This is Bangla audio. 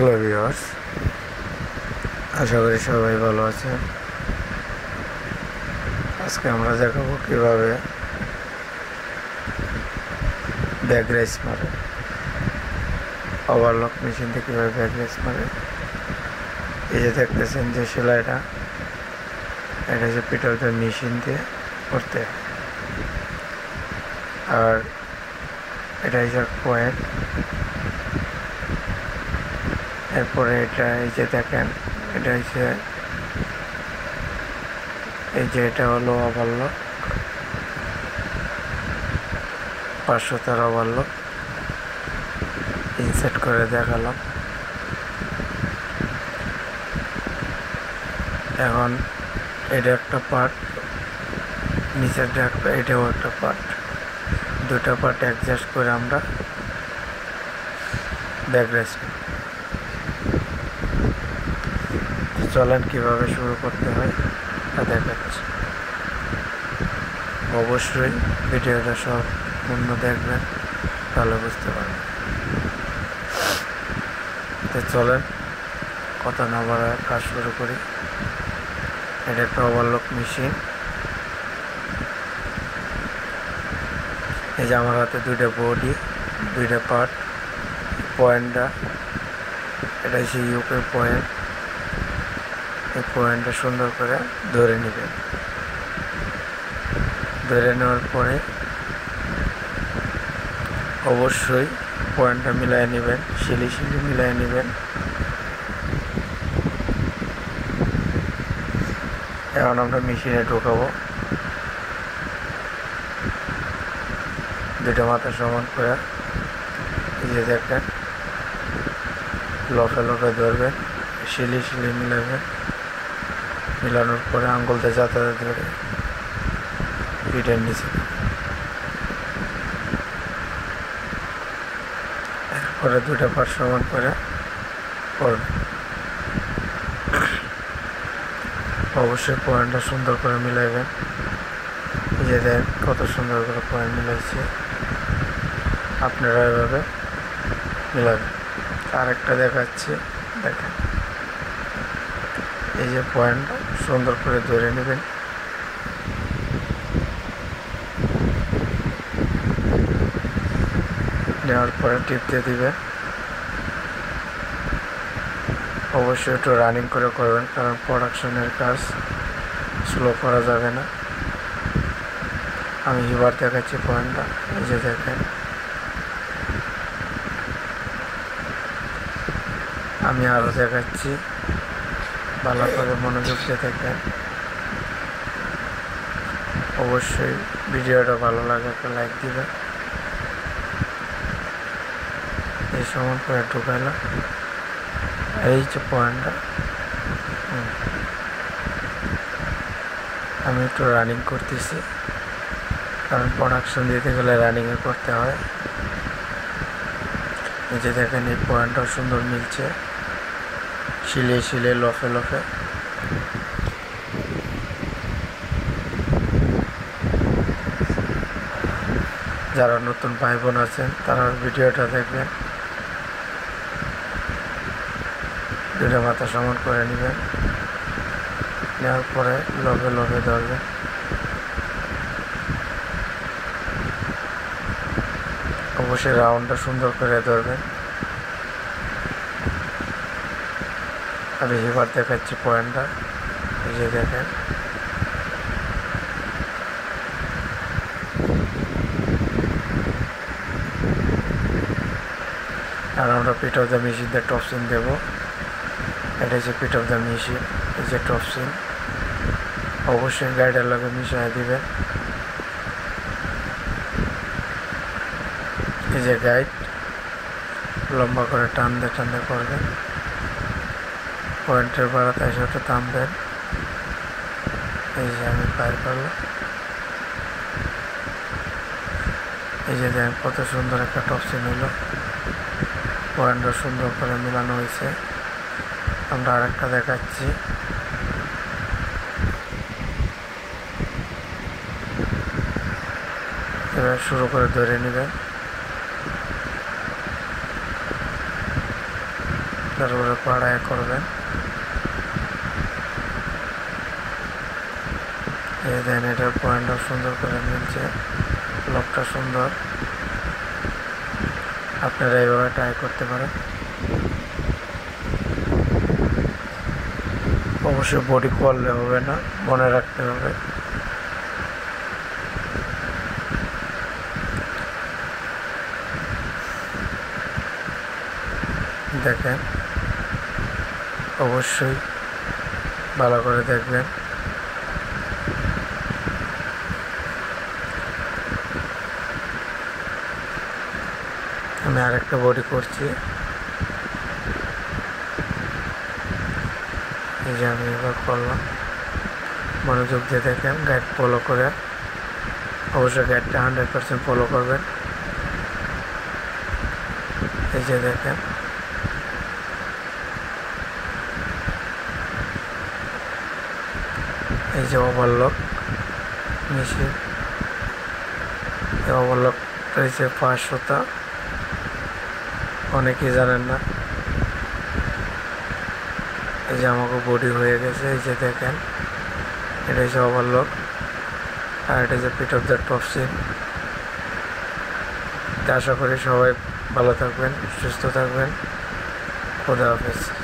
হ্যালো ভিওয়ার্স আশা করি সবাই ভালো আছেন। আজকে আমরা দেখাবো কীভাবে ব্যাগ রেস মারে। ওভারলক মেশিন দিয়ে কীভাবে ব্যাগ রেস মারে। এই যে দেখতেছেন যে সেলাইটা, এটা হচ্ছে পিটারদের মেশিন দিয়ে করতে। আর এটা হচ্ছে পয়েন্ট এরপরে এটা এই যে দেখেন, এটা হচ্ছে এই যে এটা হলো ওভারলক পাঁচশো তার ওভারলক ইনসেট করে দেখালাম। এখন এটা একটা পার্ট নিচেরটা একটা, এটাও একটা পার্ট দুটা পার্ট অ্যাডজাস্ট করে আমরা ব্যাক চলেন কীভাবে শুরু করতে হয় তা দেখাচ্ছি। অবশ্যই ভিডিওটা সম্পূর্ণ দেখবেন, তাহলে বুঝতে পারবেন। তো চলেন, কথা না বাড়ায় কাজ শুরু করি। এটা একটা ওভারলক মেশিন এই যে আমার হাতে দুইটা বডি দুইটা পার্ট পয়েন্টটা এটা হচ্ছে ইউকে পয়েন্ট এই পয়েন্টটা সুন্দর করে ধরে নেবেন ধরে নেওয়ার পরে অবশ্যই পয়েন্টটা মিলাই নেবেন, শিলি শিলি মিলাই নেবেন। এখন আমরা মেশিনে ঢোকাবো। দুটো মাথা সমান করে যে দেখেন, লফে লফে ধরবেন, শিলি শিলি মিলাবেন। মিলানোর পরে আঙ্গুলতে যাতায়াত ধরে পিঠের নিচে এরপরে দুটা পাট সমান করে অবশ্যই পয়েন্টটা সুন্দর করে মিলাইবেন। যে দেখ কত সুন্দর করে পয়েন্ট মিলাইছে। আপনারা এভাবে মিলাবেন। আরেকটা দেখাচ্ছি, দেখেন। এই যে পয়েন্টটা সুন্দর করে ধরে নেবেন। নেওয়ার পরে টিপ দিয়ে দিবেন। অবশ্যই একটু রানিং করে করবেন, কারণ প্রোডাকশনের কাজ স্লো করা যাবে না। আমি এবার দেখাচ্ছি পয়েন্টটা এই যে দেখেন। আমি আরও দেখাচ্ছি। ভালো করে মনোযোগ দিয়ে দেখবেন। অবশ্যই ভিডিওটা ভালো লাগে একটা লাইক দিবেন। এই সময় করে ঢুকাইলাম। এই যে পয়েন্টটা আমি একটু রানিং করতেছি। কারণ প্রোডাকশন দিতে গেলে রানিংয়ে করতে হয়। এই যে দেখেন এই পয়েন্টটা সুন্দর মিলছে। শিলে শিলে, লফে লফে। যারা নতুন ভাই বোন আছেন, তারা ভিডিওটা দেখবেন। দুটো মাথা সমান করে নেবেন। নেওয়ার পরে লবে লবে ধরবেন। অবশ্যই রাউন্ডটা সুন্দর করে ধরবেন। আমি এবার দেখাচ্ছি পয়েন্টটা। এই যে দেখেন। আর আমরা পিট অফ দ্য মেশিন দিয়ে টপসিন দেবো। এটা হচ্ছে পিট অফ দ্য মেশিন এই যে টপ সিন অবশ্যই গাইডের লগে মিশিয়ে দিবেন এই যে গাইড লম্বা করে টান দিয়ে টান দিয়ে করবেন পয়েন্টের বাড়াতে সাথে দেন। এই যে আমি বাইর করলাম। এই যে দেখেন কত সুন্দর একটা টপসিন হলো। পয়েন্টটা সুন্দর করে মিলানো হয়েছে। আমরা আরেকটা দেখাচ্ছি। এবার শুরু করে ধরে নেবেন। তারপরে পাড়ায় করবেন। এই দেন এটার পয়েন্টটা সুন্দর করে মিলছে। লকটা সুন্দর। আপনারা এইভাবে ট্রাই করতে পারেন। অবশ্যই বডি করলে হবে না, মনে রাখতে হবে। দেখেন, অবশ্যই ভালো করে দেখবেন। আমি আর একটা বডি করছি। এই যে আমি এবার করলাম। মনোযোগ দিয়ে দেখেন গাইড ফলো করে। অবশ্যই গাইডটা হান্ড্রেড পার্সেন্ট ফলো করবেন। এই যে দেখেন। এই যে ওভারলক মেশিন এই ওভারলকটা হচ্ছে পাঁচশোটা। অনেকেই জানেন না। এই যে আমাকে বডি হয়ে গেছে, এই যে দেখেন, এটা হচ্ছে ওভারলক আর এটা হচ্ছে pit of the top scene আশা করি সবাই ভালো থাকবেন, সুস্থ থাকবেন। খোদা হাফেজ।